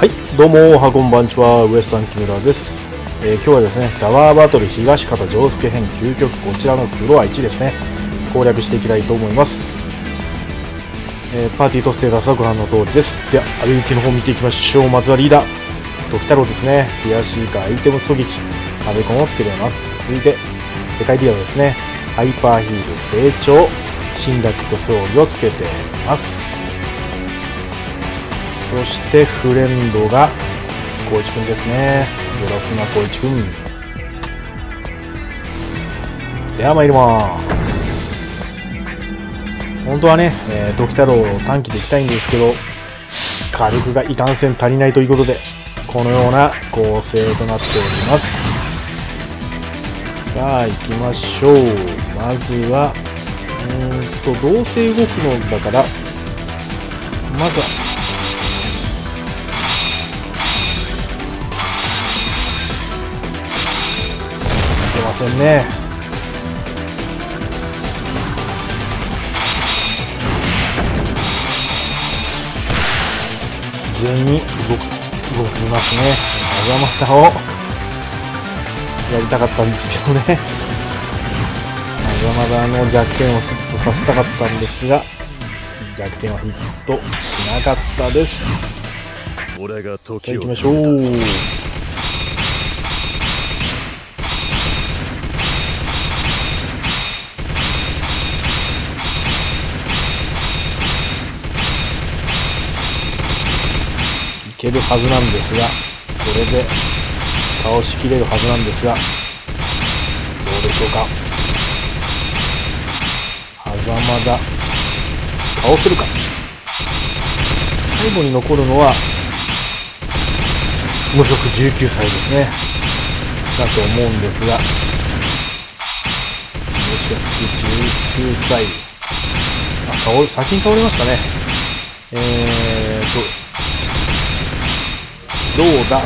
はい、どうも、おはこんばんちは、ウエスタン木村です。えー今日はですね、タワーバトル東方丈介編究極、こちらのフロア1ですね、攻略していきたいと思います。えーパーティーとステータスはご覧の通りです。では、アビリティの方見ていきましょう。まずはリーダー、時太郎ですね、ピアシーカー、アイテム狙撃、アベコンをつけています。続いて、世界リーダーですね、ハイパーヒール、成長、新ラキット装備をつけています。そしてフレンドが光一くんですね。ゼロスな光一くん。では参ります。本当はね、えー、ドキ太郎を短期でいきたいんですけど、火力がいかんせん足りないということで、このような構成となっております。さあ、行きましょう。まずは、うーんと、どうせ動くのだから、まずは、せんね。全員動く、動きますね。まだまだをやりたかったんですけどね。まだまだの弱点をヒットさせたかったんですが、弱点はヒットしなかったです。俺が時を行きましょう。けるはずなんですが、これで倒しきれるはずなんですが、どうでしょうか。狭間だ。倒せるか。最後に残るのは、無職19歳ですね。だと思うんですが、無職19歳。あ、倒、先に倒れましたね。えーと、どうだ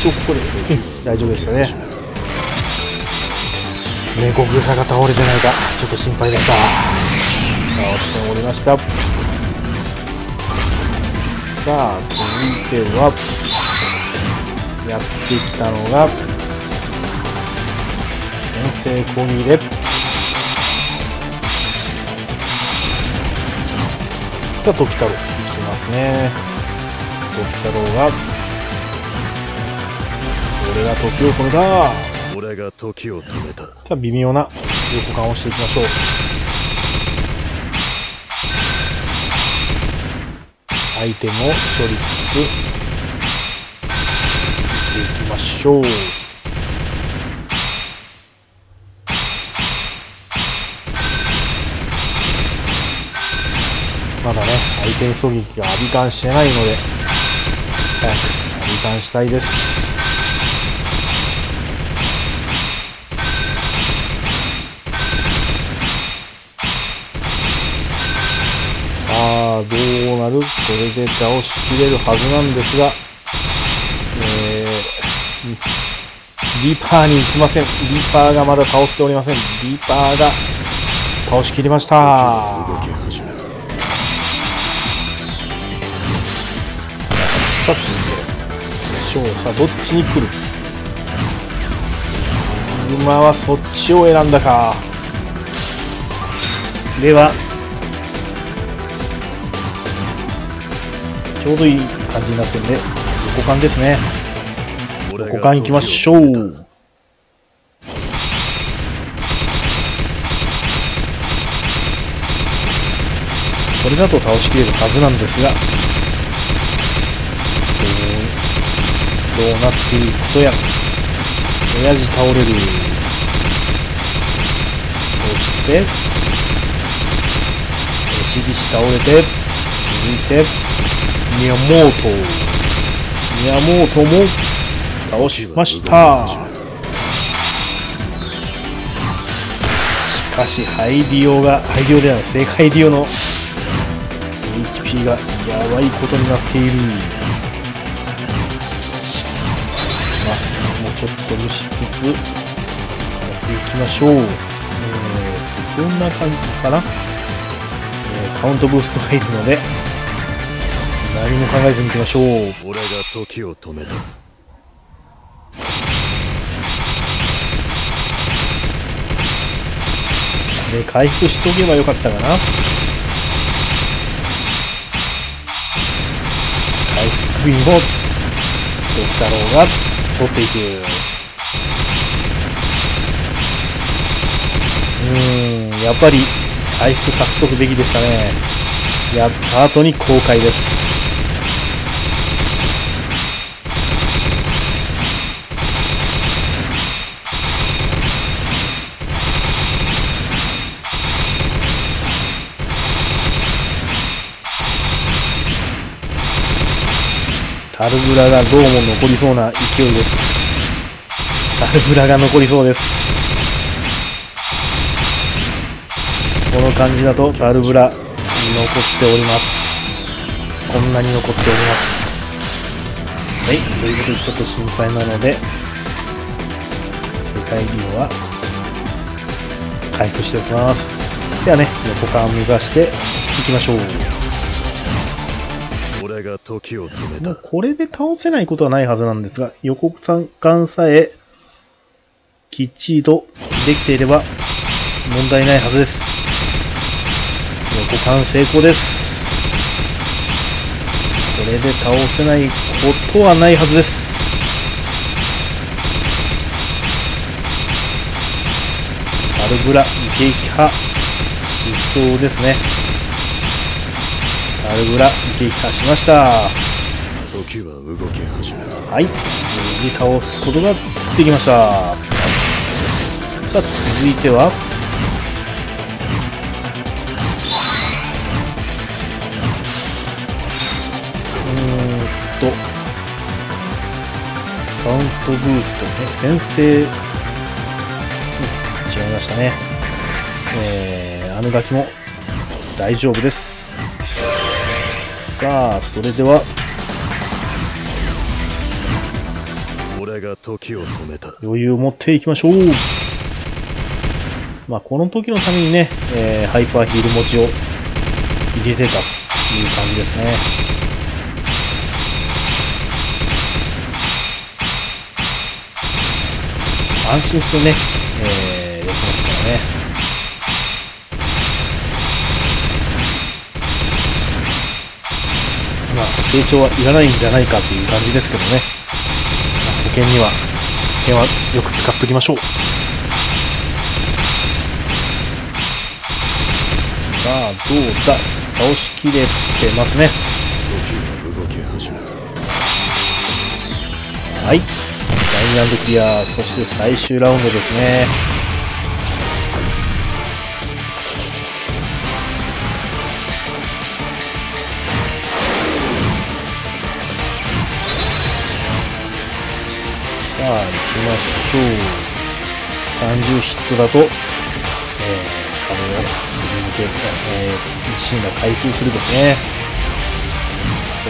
一応ここで大丈夫でしたね。猫草が倒れてないか、ちょっと心配でした。倒しておりました。さあ、続いては、やってきたのが、先制攻撃で、さあ、時太郎、いきますね。時太郎が、俺が時を止めた。俺が時を止めたじゃあ微妙な横感をしていきましょう。アイテムを処理しつつ、していきましょう。まだね、アイテム狙撃がアビカンしてないので、早くアビカンしたいです。あ、どうなる？これで倒しきれるはずなんですが、えー、リーパーに行きません。リーパーがまだ倒しておりません。リーパーが倒しきりました。さあ、続いて、行きましょう。さ、どっちに来る？馬はそっちを選んだか。では、ちょうどいい感じになってるんで、横間ですね。横間行きましょう。これだと倒しきれるはずなんですが、どうどうなっていくことやら。親父倒れる。そして、一騎士倒れて、続いて、ミヤモート。ミヤモートも倒しました。しかし、ハイディオが、ハイディオではない、正解ディオの HP がやばいことになっている。まあ、もうちょっと無視しつつ、やっていきましょう。えー、こんな感じかな。えーカウントブーストがいるので、何も考えずに行きましょう。俺が時を止めたこれ回復しとけばよかったかな。回復にも、ドクタロウが取っていく。うーん、やっぱり回復させとくべきでしたね。やった後に後悔です。タルブラがどうも残りそうな勢いです。タルブラが残りそうです。この感じだとタルブラ残っております。こんなに残っております。はい、ということでちょっと心配なので、世界リオは回復しておきます。ではね、横間を目指していきましょう。時を止めたこれで倒せないことはないはずなんですが、予告参観さえきっちりとできていれば問題ないはずです。予告観成功です。これで倒せないことはないはずです。アルブラ、撃破、失踪ですね。アルブラ、撃破しました。時は動き始めたはい、無事倒すことができました。さあ、続いては、うーんと、カウントブーストね、先制、うん違いましたね。えー、あのガキも大丈夫です。さあ、それでは、俺が時を止めた余裕を持っていきましょう。まあ、この時のためにね、えーハイパーヒール持ちを入れてたという感じですね。安心してね、えー、できますからね。成長はいらないんじゃないかっていう感じですけどね。保険には、保険はよく使っときましょう。さあ、どうだ？倒しきれてますね。はい。第2ラウンドクリア、そして最終ラウンドですね。さあ、行きましょう。30ヒットだと、えー、壁をすり抜ける、えー、一心が回復するですね。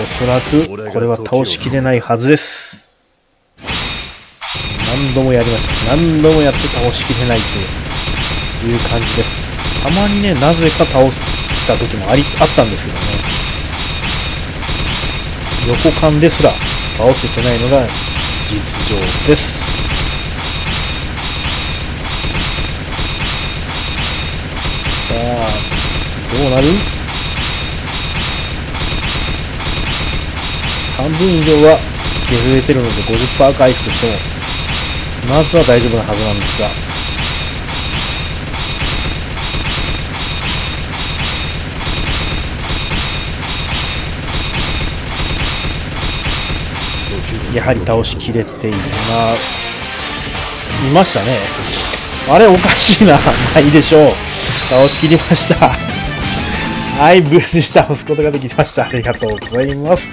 おそらく、これは倒しきれないはずです。何度もやりました。何度もやって倒しきれないという感じです。たまにね、なぜか倒した時もあり、あったんですけどね。横間ですら倒せてないのが実情です。さあ、どうなる？半分以上は削れてるので50%回復しても、まずは大丈夫なはずなんですが、やはり倒しきれていま、いましたね。あれおかしいな。まあいいでしょう。倒しきりました。はい、無事倒すことができました。ありがとうございます。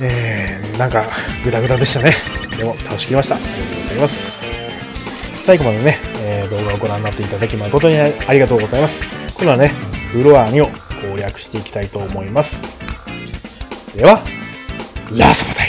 えー、なんか、グダグダでしたね。でも、倒しきりました。ありがとうございます。最後までね、えー動画をご覧になっていただき誠にありがとうございます。今度はね、フロア2を攻略していきたいと思います。では、ラストまで